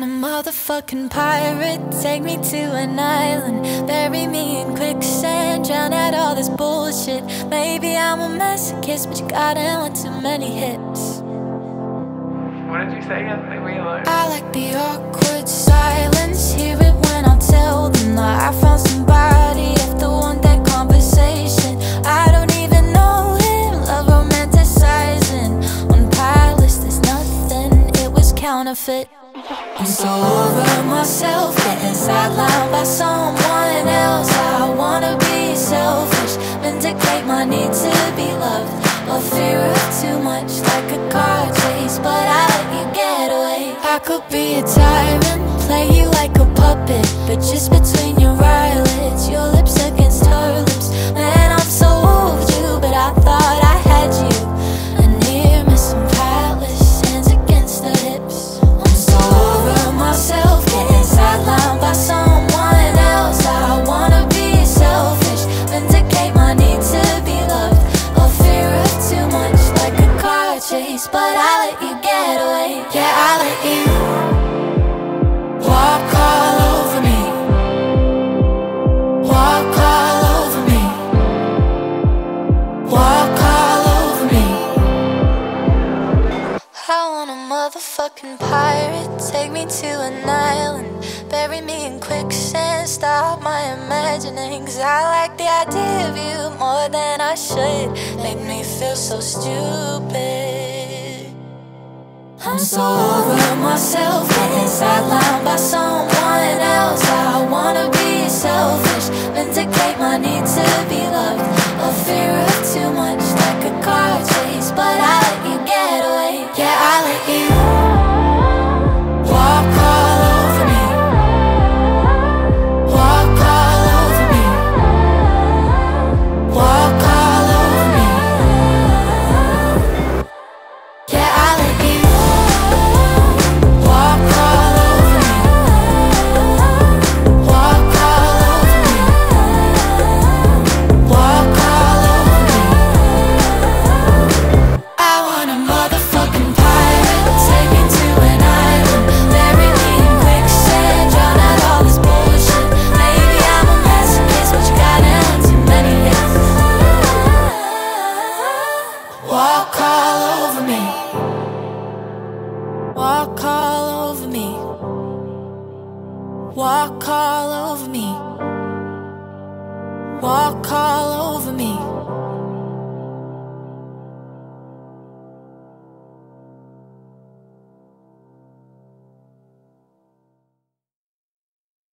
want a motherfucking pirate. Take me to an island. Bury me in quicksand. Drown out all this bullshit. Maybe I'm a masochist, but you got one too many hits. What did you say again? Leave me alone. I like the awkward silence. Hear it when I tell them that I found somebody after one that conversation. I don't even know him. Love romanticizing. On Palace, there's nothing. It was counterfeit. I'm so over myself, getting sidelined by someone else. I wanna be selfish, vindicate my need to be loved. Or fear of too much, like a car chase, but I let you get away. I could be a tyrant, play you like chase. But I let you get away, yeah, I let you walk all over me. Walk all over me. Walk all over me. I want a motherfucking pirate. Take me to an island. Bury me in quicksand. Stop my imagining. Cause I like the idea of you more than I should. Made me feel so stupid. I'm so over myself, getting sidelined by Walk all over me. Walk all over me. Walk all over me. Walk all